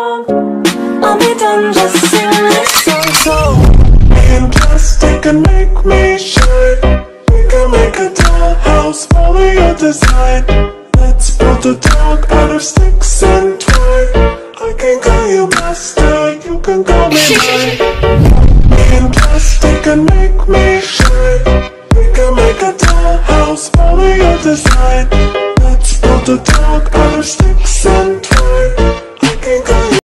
I'll be done just sing this song So, me and plastic can make me shine We can make a dollhouse, follow your design Let's build a dog out of sticks and twine I can call you master, you can call me mine Me and plastic can make me shine We can make a dollhouse, follow your design Let's build a dog out of sticks